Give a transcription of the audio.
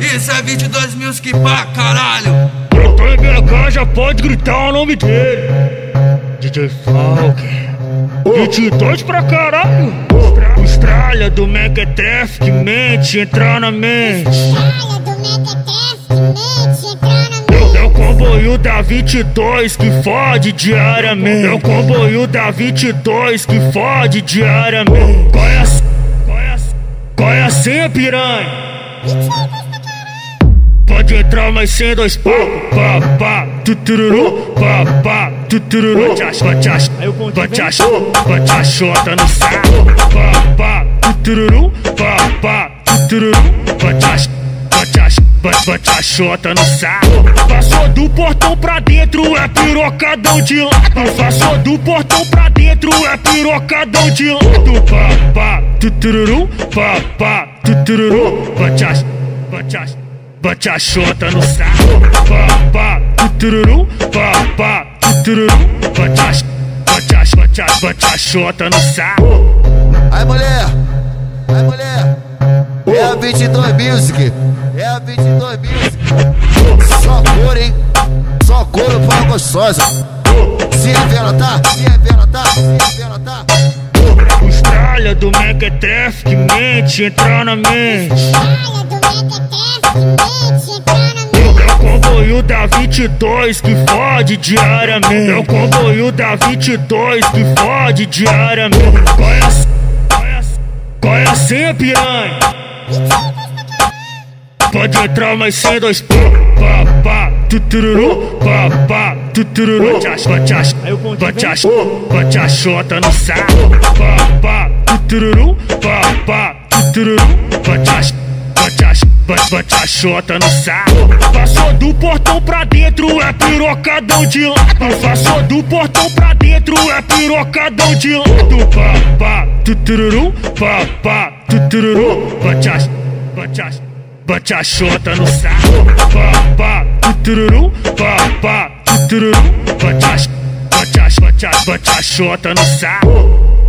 Isso é 22 mil que pra caralho! Eu tô em BH, já pode gritar o nome dele. DJ Falk. 22 pra caralho. Austrália do Megatraffic, mente, entrar na mente. Olha do Megatraffic, mente, entrar na mente. O comboio da 22 que fode diariamente. É o comboio da 22 que fode diariamente. Qual é a, qual é a, qual é a senha, piranha? Pode entrar, mas sem dois pá, pá, tutururu, pá, pá, tutururu, bate a, chota no saco, pá, pá, tutururu, pá, pá, tutururu, bate a chota no saco. Portão pra dentro, é pirocadão de lado. Passou do portão pra dentro, é pirocadão de lado. Pá, pá, tutururu, pá, pá, tutururu, bate bate. Bate a chota no saco, pá, pá, tutururu, pá, pá, tutururu, bate a, bate a, bate a, bate a chota no saco. Aí mulher, aí mulher, é a 22 Music, é a 22 gostosa. Se é vela, tá? Se é vela, tá? Se é vela, tá? Austrália do Megatraffic, mente, entrar na mente. Olha do Megatraffic, mente, entrar na mente. É o comboio da 22 que fode diariamente. É o comboio da 22 que fode diariamente. Qual é a, qual é a, qual é a senha, piranha? Pode entrar, mas sem dois pá, pá, pá, tutururu, pá, pá, tutururu, bate a, bate a, bate a, bate a chota no saco, pá, pá, tutururu, pá, pá, tutururu, bate a, bate a, bate, bate a chota no saco. Passou do portão pra dentro, é pirocadão de lado. Passou do portão pra dentro, é pirocadão de lado, pá, pá, tutururu, pá, pá, tutururu, bate a, bate a. Bate a chota no saco, pá, pá, tutururu, pá, pá, tutururu, bate a, bate a, bate a, bate no saco.